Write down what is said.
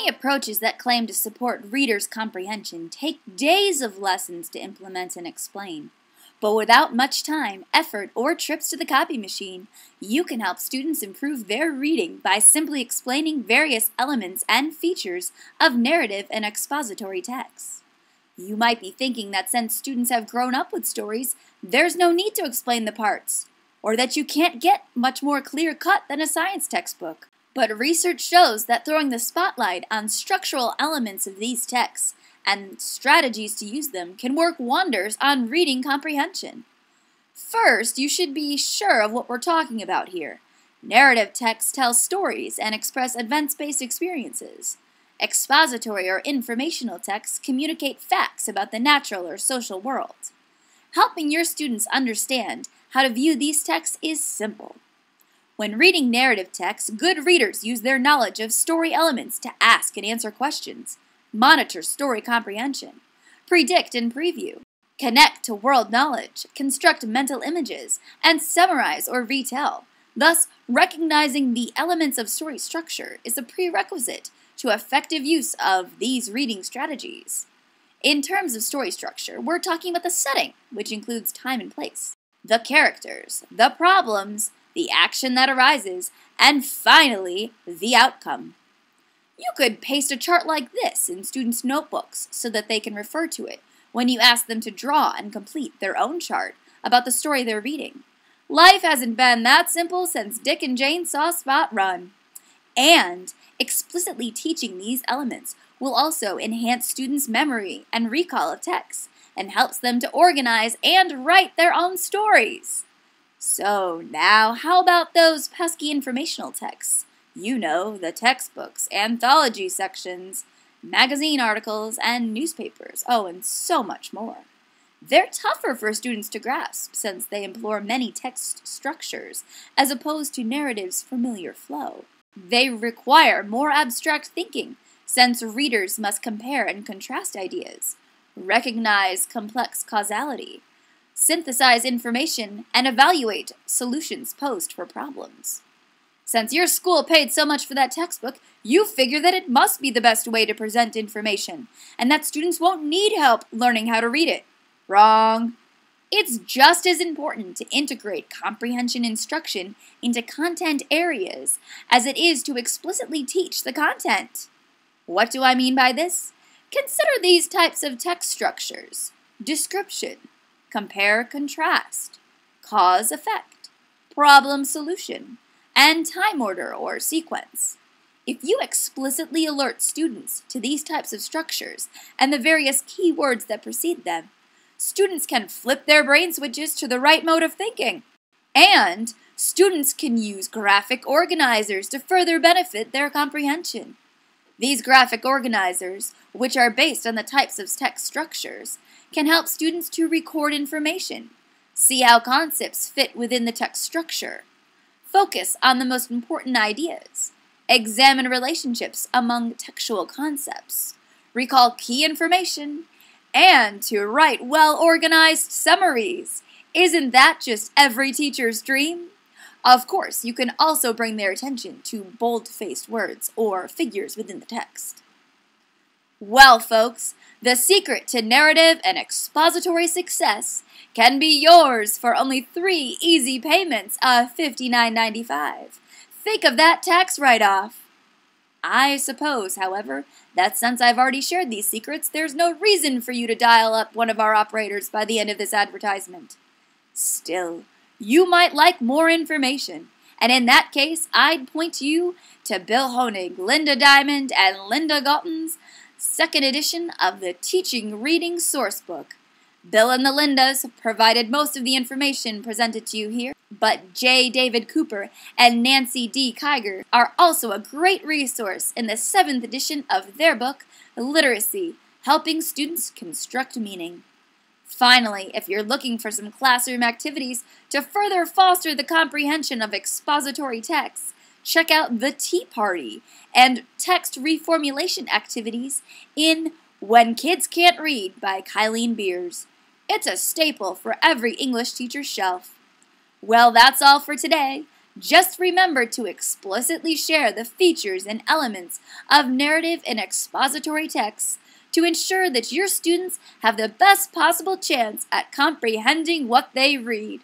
Many approaches that claim to support readers' comprehension take days of lessons to implement and explain. But without much time, effort, or trips to the copy machine, you can help students improve their reading by simply explaining various elements and features of narrative and expository texts. You might be thinking that since students have grown up with stories, there's no need to explain the parts, or that you can't get much more clear cut than a science textbook. But research shows that throwing the spotlight on structural elements of these texts and strategies to use them can work wonders on reading comprehension. First, you should be sure of what we're talking about here. Narrative texts tell stories and express events based experiences. Expository or informational texts communicate facts about the natural or social world. Helping your students understand how to view these texts is simple. When reading narrative texts, good readers use their knowledge of story elements to ask and answer questions monitor story comprehension, predict and preview, connect to world knowledge, construct mental images, and summarize or retell. Thus, recognizing the elements of story structure is a prerequisite to effective use of these reading strategies. In terms of story structure, we're talking about the setting, which includes time and place, the characters, the problems, the action that arises, and finally, the outcome. You could paste a chart like this in students' notebooks so that they can refer to it when you ask them to draw and complete their own chart about the story they're reading. Life hasn't been that simple since Dick and Jane saw Spot run. And explicitly teaching these elements will also enhance students' memory and recall of text and helps them to organize and write their own stories. So now, how about those pesky informational texts? You know, the textbooks, anthology sections, magazine articles, and newspapers. Oh, and so much more. They're tougher for students to grasp since they employ many text structures as opposed to narrative's familiar flow. They require more abstract thinking since readers must compare and contrast ideas, recognize complex causality, synthesize information, and evaluate solutions posed for problems. Since your school paid so much for that textbook, you figure that it must be the best way to present information, and that students won't need help learning how to read it. Wrong. It's just as important to integrate comprehension instruction into content areas as it is to explicitly teach the content. What do I mean by this? Consider these types of text structures description, compare contrast, cause effect, problem solution and time order or sequence. If you explicitly alert students to these types of structures and the various keywords that precede them, students can flip their brain switches to the right mode of thinking. And students can use graphic organizers to further benefit their comprehension. These graphic organizers, which are based on the types of text structures, can help students to record information, see how concepts fit within the text structure, Focus on the most important ideas. Examine relationships among textual concepts. Recall key information. And to write well organized summaries. Isn't that just every teacher's dream? Of course, you can also bring their attention to bold faced words or figures within the text. Well, folks, the secret to narrative and expository success can be yours for only three easy payments of $59.95. Think of that tax write off. I suppose, however, that since I've already shared these secrets, there's no reason for you to dial up one of our operators by the end of this advertisement. Still, you might like more information, and in that case, I'd point you to Bill Honig, Linda Diamond, and Linda Gutlohn's second edition of the Teaching Reading Sourcebook. Bill and the Lindas provided most of the information presented to you here, but J. David Cooper and Nancy D. Kiger are also a great resource in the seventh edition of their book, Literacy Helping Students Construct Meaning. Finally, if you're looking for some classroom activities to further foster the comprehension of expository texts, check out The Tea Party and text reformulation activities in When Kids Can't Read by Kylene Beers. It's a staple for every English teacher's shelf. Well, that's all for today. Just remember to explicitly share the features and elements of narrative and expository texts to ensure that your students have the best possible chance at comprehending what they read.